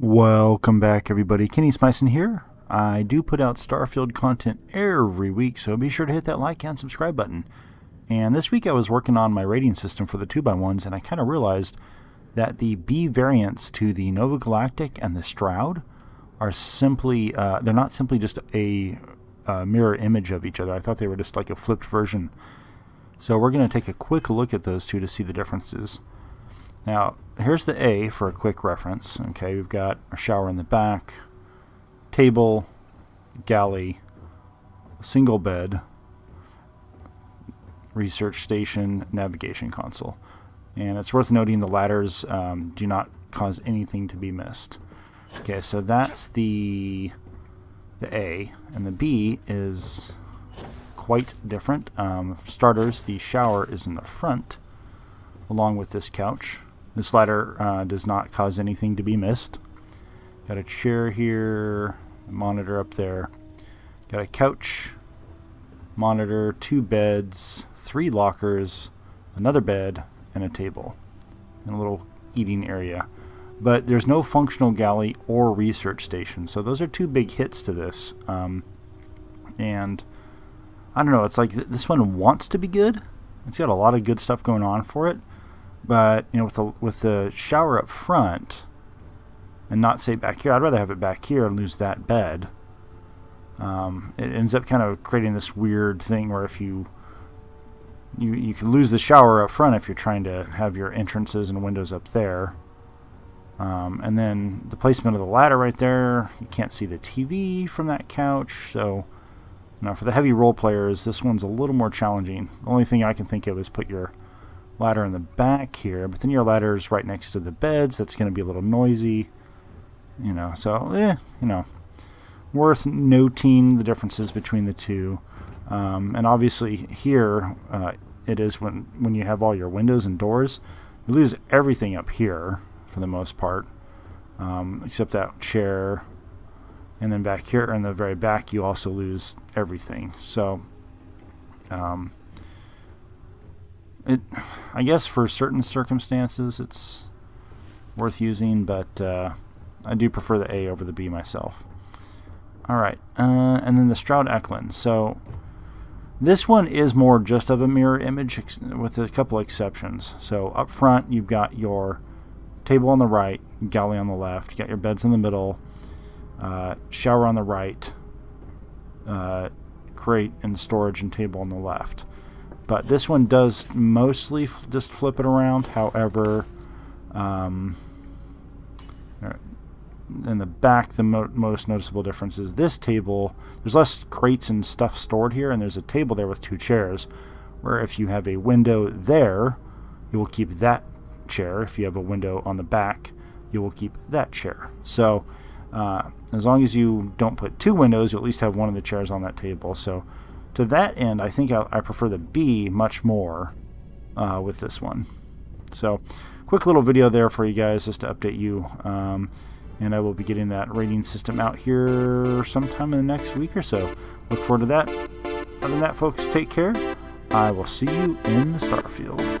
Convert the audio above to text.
Welcome back, everybody. Kenny Smyson here. I do put out Starfield content every week, so be sure to hit that like and subscribe button. And this week I was working on my rating system for the 2x1s, and I kind of realized that the B variants to the Nova Galactic and the Stroud are simply, uh, they're not simply just a uh, mirror image of each other. I thought they were just like a flipped version. So we're going to take a quick look at those two to see the differences. Now, here's the A for a quick reference. Okay, we've got a shower in the back, table, galley, single bed, research station, navigation console. And it's worth noting the ladders um, do not cause anything to be missed. Okay, so that's the the A, and the B is quite different. Um, starters, the shower is in the front, along with this couch. This ladder uh, does not cause anything to be missed. Got a chair here, a monitor up there. Got a couch, monitor, two beds, three lockers, another bed, and a table, and a little eating area. But there's no functional galley or research station, so those are two big hits to this. Um, and I don't know, it's like th this one wants to be good. It's got a lot of good stuff going on for it, but you know, with the with the shower up front, and not say back here, I'd rather have it back here and lose that bed. Um, it ends up kind of creating this weird thing where if you you you can lose the shower up front if you're trying to have your entrances and windows up there. Um, and then the placement of the ladder right there, you can't see the TV from that couch, so now for the heavy role players, this one's a little more challenging. The only thing I can think of is put your ladder in the back here, but then your ladder is right next to the beds. That's going to be a little noisy, you know. So, eh, you know, worth noting the differences between the two. Um, and obviously here uh, it is when when you have all your windows and doors, you lose everything up here for the most part, um, except that chair. And then back here in the very back, you also lose everything. So, um, it, I guess for certain circumstances it's worth using, but uh, I do prefer the A over the B myself. Alright, uh, and then the Stroud Eklund. So this one is more just of a mirror image with a couple exceptions. So up front you've got your table on the right, galley on the left, you got your beds in the middle, uh, shower on the right, uh, crate and storage and table on the left. But this one does mostly just flip it around. However, um, in the back, the mo most noticeable difference is this table. There's less crates and stuff stored here, and there's a table there with two chairs. Where if you have a window there, you will keep that chair. If you have a window on the back, you will keep that chair. So uh, as long as you don't put two windows, you at least have one of the chairs on that table. So to that end, I think I, I prefer the B much more uh, with this one. So, quick little video there for you guys just to update you. Um, and I will be getting that rating system out here sometime in the next week or so. Look forward to that. Other than that, folks, take care. I will see you in the Starfield.